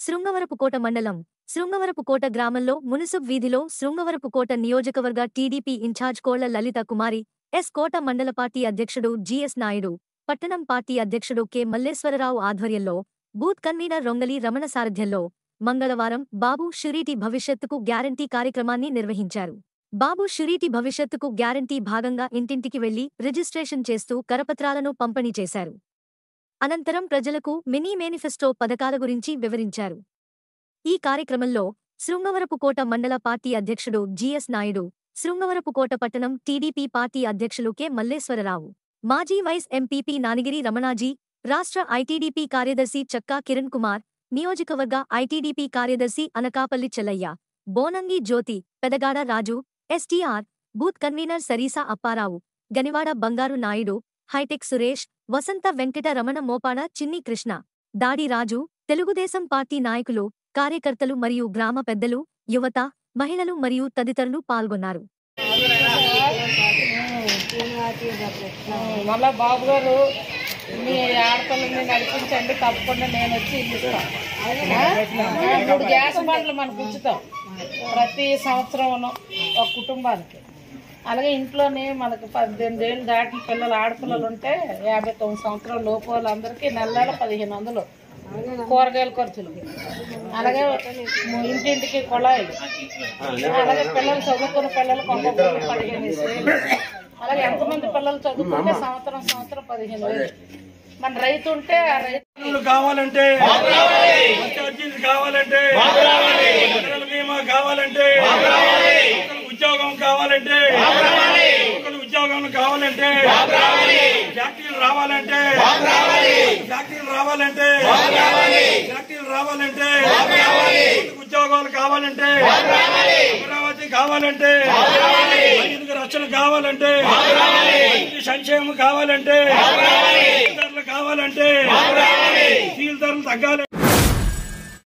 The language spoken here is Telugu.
శృంగవరపుకోట మండలం శృంగవరపుకోట గ్రామంలో మున్సిప్ వీధిలో శృంగవరపుకోట నియోజకవర్గ టీడీపీ ఇన్ఛార్జ్ కోళ్ళ లలిత కుమారి ఎస్ కోట మండల పార్టీ అధ్యక్షుడు జిఎస్ నాయుడు పట్టణం పార్టీ అధ్యక్షుడు కె మల్లేశ్వరరావు ఆధ్వర్యంలో బూత్ కన్వీనర్ రొంగలి రమణ సారథ్యంలో మంగళవారం బాబు షురీటి భవిష్యత్తుకు గ్యారంటీ కార్యక్రమాన్ని నిర్వహించారు. బాబు షురీటి భవిష్యత్తుకు గ్యారంటీ భాగంగా ఇంటింటికి వెళ్ళి రిజిస్ట్రేషన్ చేస్తూ కరపత్రాలను పంపిణీ చేశారు. అనంతరం ప్రజలకు మినీ మేనిఫెస్టో పథకాల గురించి వివరించారు. ఈ కార్యక్రమంలో శృంగవరపుకోట మండల పార్టీ అధ్యక్షుడు జిఎస్ నాయుడు శృంగవరపుకోట పట్టణం టీడీపీ పార్టీ అధ్యక్షులు కె. మల్లేశ్వరరావు మాజీ వైస్ ఎంపీపీ నానిగిరి రమణాజీ రాష్ట్ర ఐటీడీపీ కార్యదర్శి చక్కా కిరణ్ కుమార్ నియోజకవర్గ ఐటీడీపీ కార్యదర్శి Anakapalli Chellayya Bonangi Jyothi Pedagada Raju STR booth convener Sarisa Apparao Ganivada Bangaru Naidu hitech Suresh Vasantha Venkata Ramana Mopada Chinni Krishna Dadi రాజు తెలుగుదేశం పార్టీ నాయకులు కార్యకర్తలు మరియు గ్రామ పెద్దలు యువత మహిళలు మరియు తదితరులు పాల్గొన్నారు. మళ్ళా బాబు గారు మీ ఆడపిల్లని నడిపించండి తప్పకుండా నేను వచ్చి ఇల్లు ఇస్తాను. ఆ? మూడు గ్యాస్ బండ్లు మనకు ఉచితం. ప్రతి సంవత్సరం ఒక కుటుంబానికి. అలాగే ఇంట్లోనే మనకు పద్దెనిమిది ఏళ్ళు దాటిన పిల్లలు ఆడపిల్లలు ఉంటే యాభై తొమ్మిది సంవత్సరాల లోపు వాళ్ళందరికీ నెల నెల పదిహేను వందలు కూరగాయల ఖర్చులు. అలాగే ఇంటింటికి కుళాయిలు అలాగే పిల్లలు చదువుకున్న పిల్లలకు ఒక్కొక్కరు పదిహేను అలాగే ఎంతమంది పిల్లలు చదువుకుంటే సంవత్సరం సంవత్సరం పదిహేను వేలు. మన రైతు ఉంటే ఆ రైతు కావాలంటే పిల్లల బీమా కావాలంటే ఒకరికి ఉద్యోగం కావాలంటే ఒకరికి రావాలంటే ఫ్యాక్టరీలు రావాలంటే ఫ్యాక్టరీలు రావాలంటే ఫ్యాక్టరీలు రావాలంటే ఉద్యోగాలు కావాలంటే అమరావతి కావాలంటే రైతులకు రక్షణ కావాలంటే రైతు సంక్షేమం కావాలంటే కావాలంటే ఫీల్ ధరలు తగ్గాలి